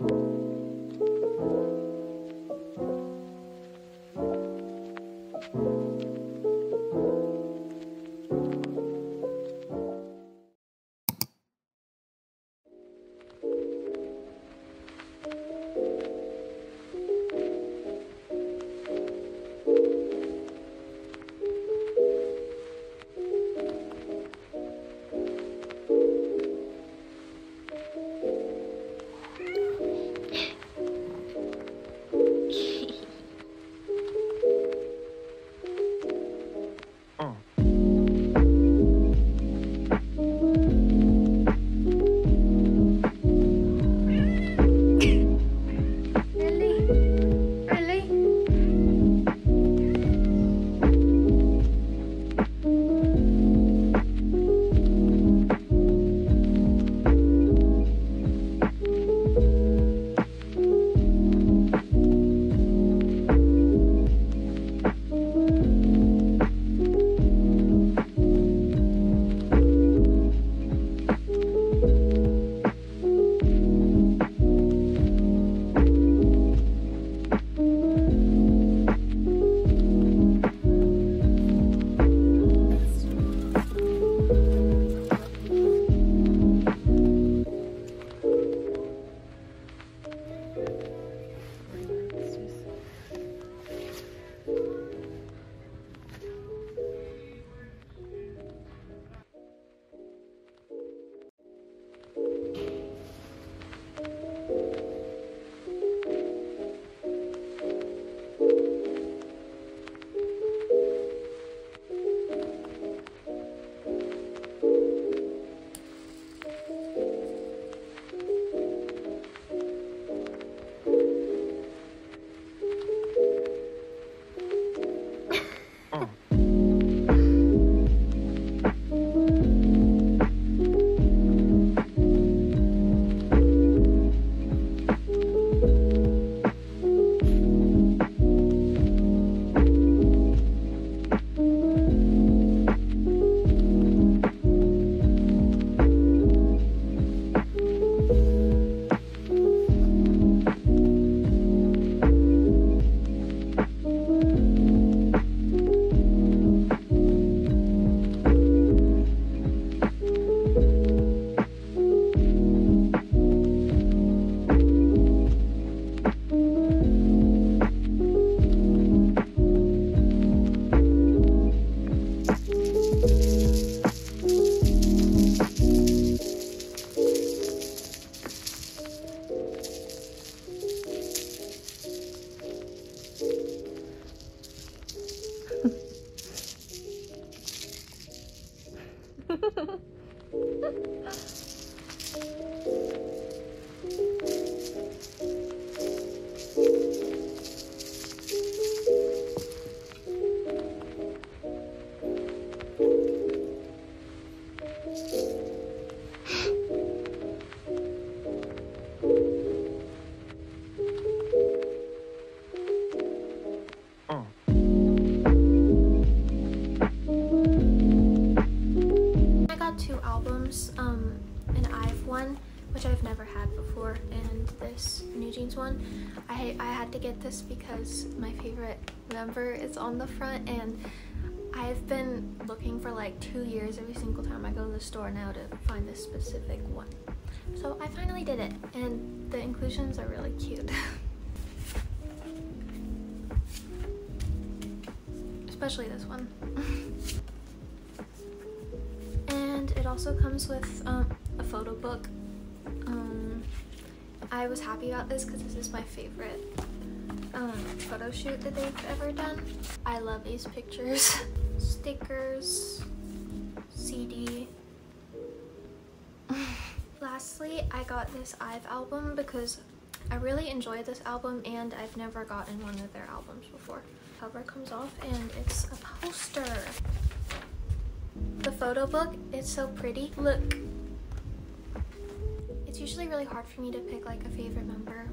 Really? I, had to get this because my favorite member is on the front, and I've been looking for like two years every single time I go to the store now to find this specific one. So I finally did it, and the inclusions are really cute. Especially this one. and it also comes with um, a photo book. I was happy about this because this is my favorite um, photo shoot that they've ever done. I love these pictures. Stickers, CD. Lastly, I got this IVE album because I really enjoyed this album and I've never gotten one of their albums before. Cover comes off and it's a poster. The photo book is so pretty. Look. It's usually really hard for me to pick like a favorite member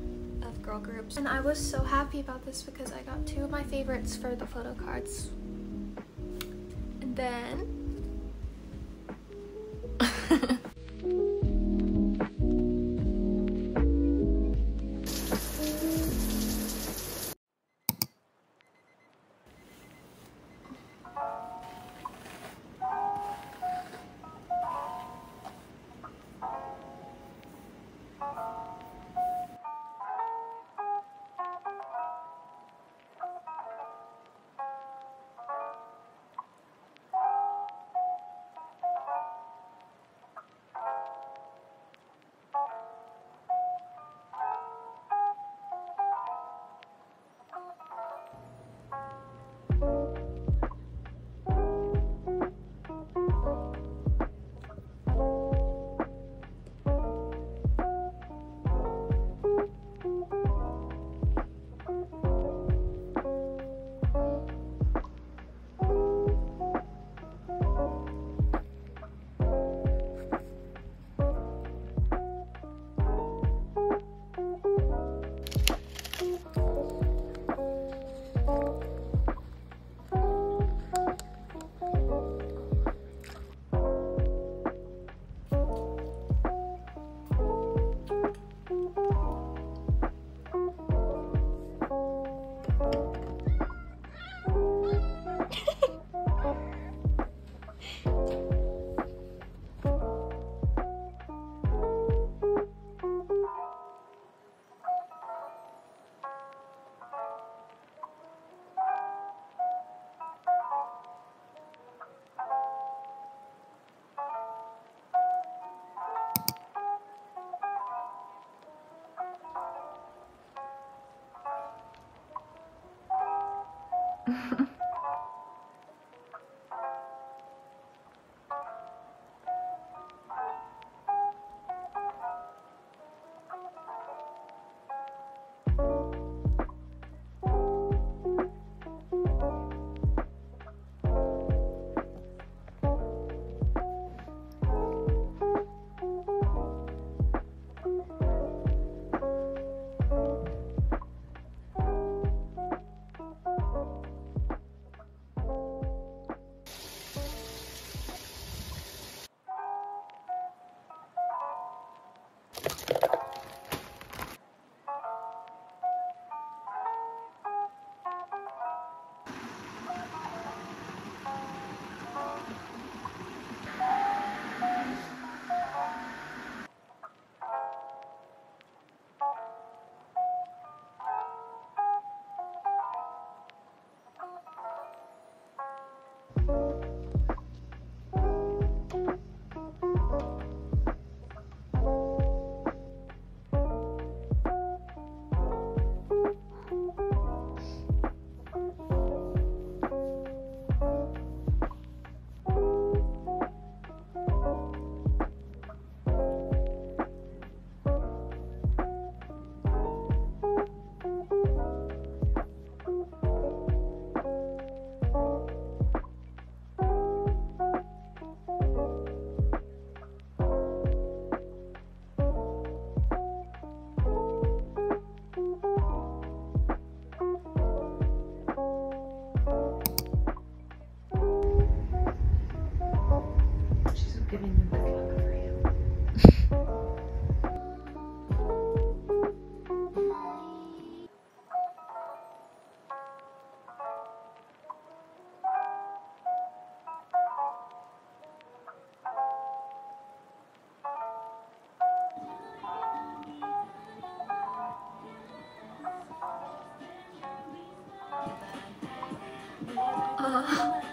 of girl groups. And I was so happy about this because I got two of my favorites for the photo cards. And then Yeah. 啊。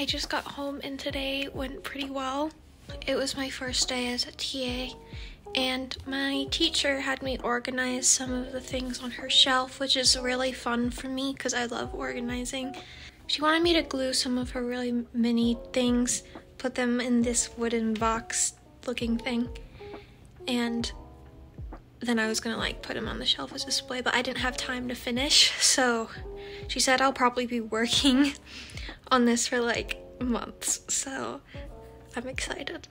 I just got home and today went pretty well. It was my first day as a TA, and my teacher had me organize some of the things on her shelf, which is really fun for me because I love organizing. She wanted me to glue some of her really mini things, put them in this wooden box looking thing, and then I was gonna like put them on the shelf as a display, but I didn't have time to finish, so she said I'll probably be working on this for like months, so I'm excited.